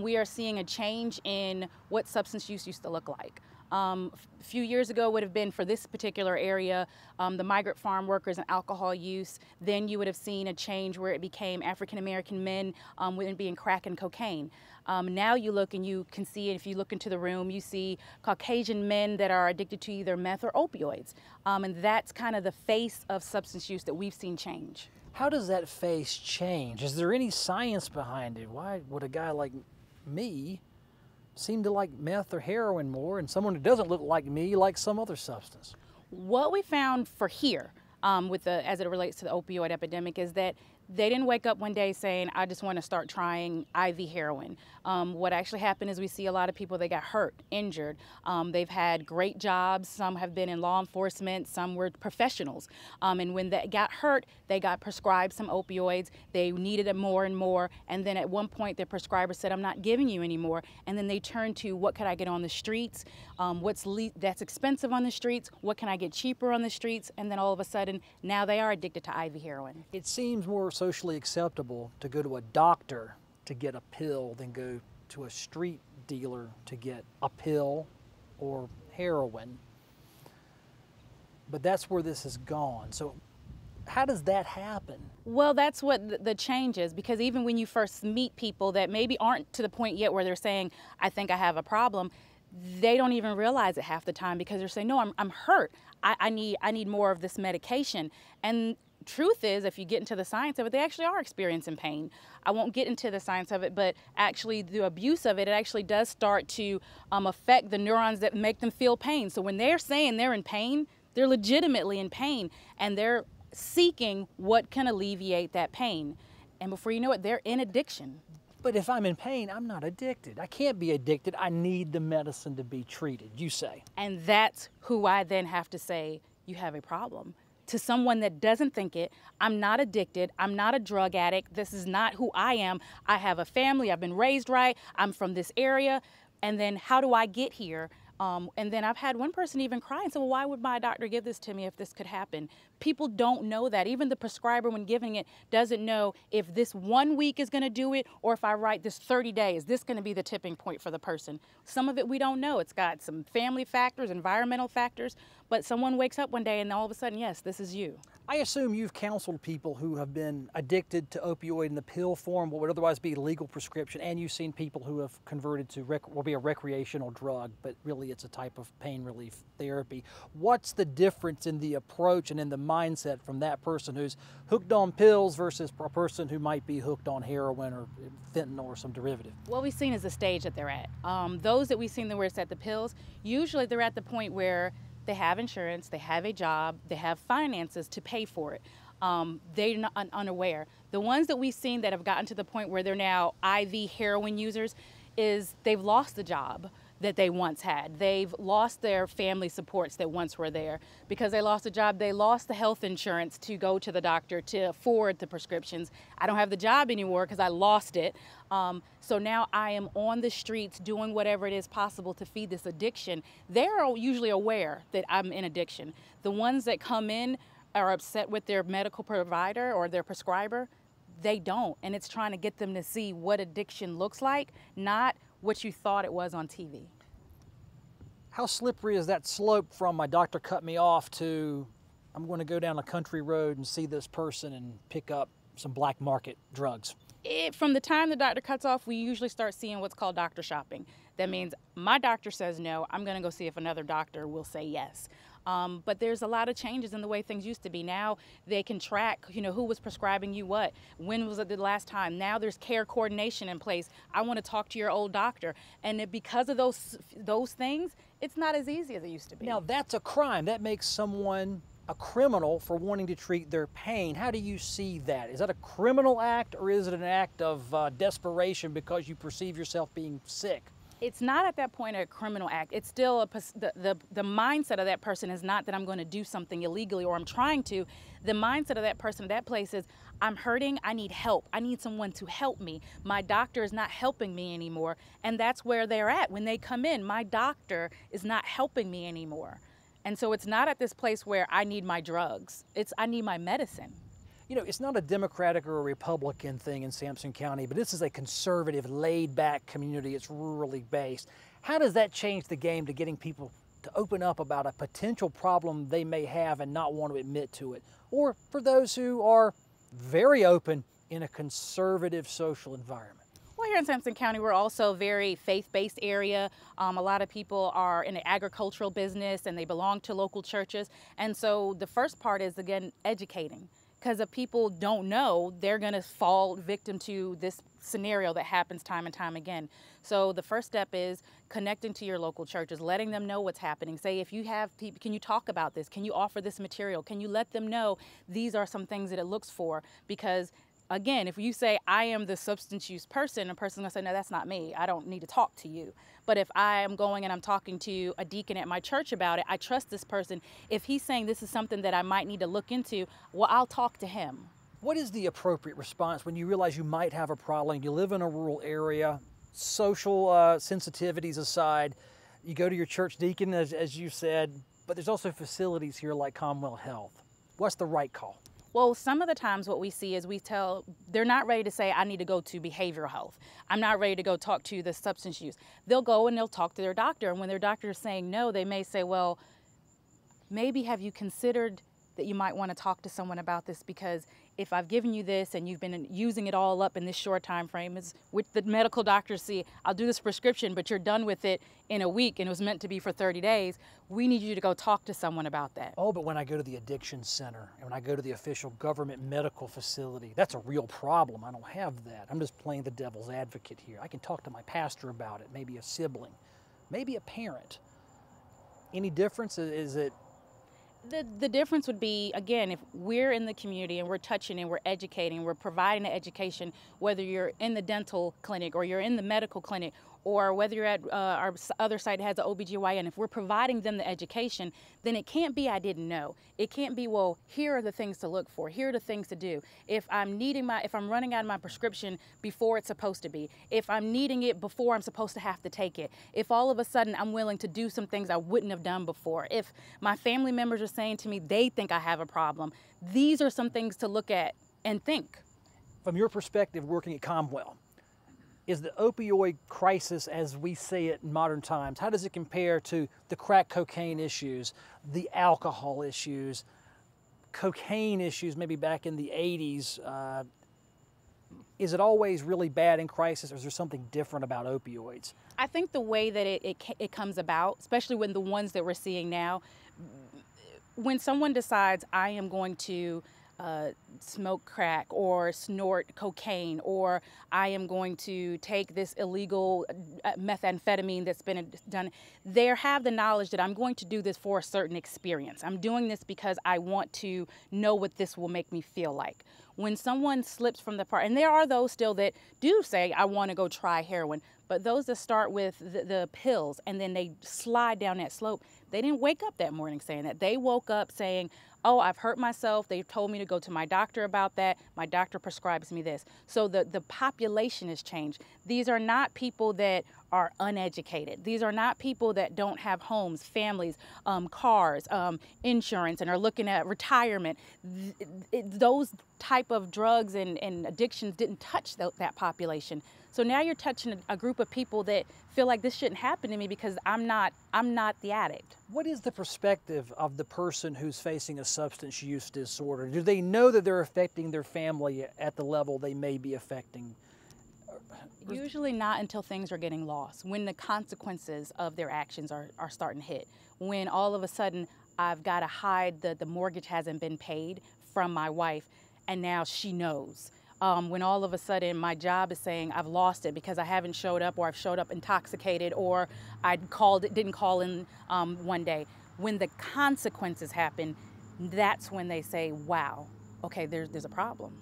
We are seeing a change in what substance use used to look like. Um, a few years ago would have been for this particular area, um, the migrant farm workers and alcohol use. Then you would have seen a change where it became African American men um, would being crack and cocaine. Um, now you look and you can see, if you look into the room, you see Caucasian men that are addicted to either meth or opioids. Um, and that's kind of the face of substance use that we've seen change. How does that face change? Is there any science behind it? Why would a guy like me seem to like meth or heroin more, and someone who doesn't look like me likes some other substance. What we found for here, um, with the as it relates to the opioid epidemic, is that they didn't wake up one day saying, I just want to start trying IV heroin. Um, what actually happened is we see a lot of people that got hurt, injured. Um, they've had great jobs. Some have been in law enforcement, some were professionals. Um, and when they got hurt, they got prescribed some opioids. They needed it more and more. And then at one point, their prescriber said, I'm not giving you anymore. And then they turned to what could I get on the streets? Um, what's that's expensive on the streets? What can I get cheaper on the streets? And then all of a sudden, now they are addicted to IV heroin. It seems more socially acceptable to go to a doctor to get a pill than go to a street dealer to get a pill or heroin. But that's where this has gone. So how does that happen? Well, that's what the change is because even when you first meet people that maybe aren't to the point yet where they're saying, I think I have a problem, they don't even realize it half the time because they're saying, No, I'm, I'm hurt. I, I need I need more of this medication. And truth is, if you get into the science of it, they actually are experiencing pain. I won't get into the science of it, but actually, the abuse of it, it actually does start to um, affect the neurons that make them feel pain. So when they're saying they're in pain, they're legitimately in pain and they're seeking what can alleviate that pain. And before you know it, they're in addiction. But if I'm in pain, I'm not addicted. I can't be addicted. I need the medicine to be treated, you say. And that's who I then have to say, you have a problem to someone that doesn't think it. I'm not addicted. I'm not a drug addict. This is not who I am. I have a family. I've been raised right. I'm from this area. And then how do I get here? Um, and then I've had one person even cry and say, well, why would my doctor give this to me if this could happen? People don't know that. Even the prescriber, when giving it, doesn't know if this one week is going to do it or if I write this 30 days, this going to be the tipping point for the person. Some of it we don't know. It's got some family factors, environmental factors, but someone wakes up one day and all of a sudden, yes, this is you. I assume you've counseled people who have been addicted to opioid in the pill form, what would otherwise be legal prescription, and you've seen people who have converted to rec- will be a recreational drug, but really it's a type of pain relief therapy. What's the difference in the approach and in the mindset from that person who's hooked on pills versus a person who might be hooked on heroin or fentanyl or some derivative? What we've seen is the stage that they're at. Um, those that we've seen that where it's at the pills, usually they're at the point where they have insurance, they have a job, they have finances to pay for it. Um, they're not un- unaware. The ones that we've seen that have gotten to the point where they're now IV heroin users is they've lost the job that they once had. They've lost their family supports that once were there. Because they lost a job, they lost the health insurance to go to the doctor to afford the prescriptions. I don't have the job anymore because I lost it. Um, so now I am on the streets doing whatever it is possible to feed this addiction. They're usually aware that I'm in addiction. The ones that come in are upset with their medical provider or their prescriber. They don't. And it's trying to get them to see what addiction looks like, not what you thought it was on TV. How slippery is that slope from my doctor cut me off to I'm going to go down a country road and see this person and pick up some black market drugs? It, from the time the doctor cuts off, we usually start seeing what's called doctor shopping. That means my doctor says no, I'm going to go see if another doctor will say yes. Um, but there's a lot of changes in the way things used to be. Now they can track, you know, who was prescribing you what, when was it the last time. Now there's care coordination in place. I want to talk to your old doctor, and because of those those things, it's not as easy as it used to be. Now that's a crime. That makes someone a criminal for wanting to treat their pain. How do you see that? Is that a criminal act or is it an act of uh, desperation because you perceive yourself being sick? It's not at that point a criminal act. It's still a, the, the, the mindset of that person is not that I'm going to do something illegally or I'm trying to. The mindset of that person at that place is I'm hurting, I need help. I need someone to help me. My doctor is not helping me anymore. And that's where they're at when they come in. My doctor is not helping me anymore. And so it's not at this place where I need my drugs. It's I need my medicine. You know, it's not a Democratic or a Republican thing in Sampson County, but this is a conservative, laid back community. It's rurally based. How does that change the game to getting people to open up about a potential problem they may have and not want to admit to it? Or for those who are very open in a conservative social environment? Well, here in Sampson County, we're also a very faith-based area. Um, a lot of people are in the agricultural business and they belong to local churches. And so the first part is, again, educating because if people don't know, they're going to fall victim to this scenario that happens time and time again. So the first step is connecting to your local churches, letting them know what's happening. Say if you have people, can you talk about this? Can you offer this material? Can you let them know these are some things that it looks for? Because again, if you say I am the substance use person, a person's gonna say, no, that's not me. I don't need to talk to you. But if I am going and I'm talking to a deacon at my church about it, I trust this person. If he's saying this is something that I might need to look into, well, I'll talk to him. What is the appropriate response when you realize you might have a problem? You live in a rural area, social uh, sensitivities aside, you go to your church deacon, as, as you said, but there's also facilities here like CommWell Health. What's the right call? Well, some of the times what we see is we tell, they're not ready to say, I need to go to behavioral health. I'm not ready to go talk to the substance use. They'll go and they'll talk to their doctor. And when their doctor is saying no, they may say, well, maybe have you considered that you might want to talk to someone about this because if I've given you this and you've been using it all up in this short time frame, is with the medical doctors see, I'll do this prescription, but you're done with it in a week and it was meant to be for 30 days. We need you to go talk to someone about that. Oh, but when I go to the addiction center and when I go to the official government medical facility, that's a real problem. I don't have that. I'm just playing the devil's advocate here. I can talk to my pastor about it, maybe a sibling, maybe a parent. Any difference? Is it the, the difference would be again if we're in the community and we're touching and we're educating we're providing the education whether you're in the dental clinic or you're in the medical clinic or whether you're at uh, our other site has an OBGYN, if we're providing them the education, then it can't be I didn't know. It can't be, well, here are the things to look for. Here are the things to do. If I'm needing my, if I'm running out of my prescription before it's supposed to be, if I'm needing it before I'm supposed to have to take it, if all of a sudden I'm willing to do some things I wouldn't have done before, if my family members are saying to me they think I have a problem, these are some things to look at and think. From your perspective, working at CommWell, is the opioid crisis as we see it in modern times, how does it compare to the crack cocaine issues, the alcohol issues, cocaine issues maybe back in the 80s? Uh, is it always really bad in crisis or is there something different about opioids? I think the way that it, it, it comes about, especially when the ones that we're seeing now, when someone decides I am going to uh, smoke crack or snort cocaine or I am going to take this illegal uh, methamphetamine that's been done. They have the knowledge that I'm going to do this for a certain experience. I'm doing this because I want to know what this will make me feel like. When someone slips from the part, and there are those still that do say, I want to go try heroin, but those that start with the, the pills and then they slide down that slope, they didn't wake up that morning saying that. They woke up saying, oh, I've hurt myself. They've told me to go to my doctor about that. My doctor prescribes me this. So the, the population has changed. These are not people that are uneducated. These are not people that don't have homes, families, um, cars, um, insurance, and are looking at retirement. Th those type of drugs and, and addictions didn't touch th that population. So now you're touching a, a group of people that feel like this shouldn't happen to me because I'm not I'm not the addict. What is the perspective of the person who's facing a substance use disorder? Do they know that they're affecting their family at the level they may be affecting? Usually not until things are getting lost, when the consequences of their actions are, are starting to hit. When all of a sudden I've got to hide that the mortgage hasn't been paid from my wife and now she knows um, when all of a sudden my job is saying I've lost it because I haven't showed up or I've showed up intoxicated or I called didn't call in um, one day. When the consequences happen, that's when they say, "Wow, okay, there's there's a problem."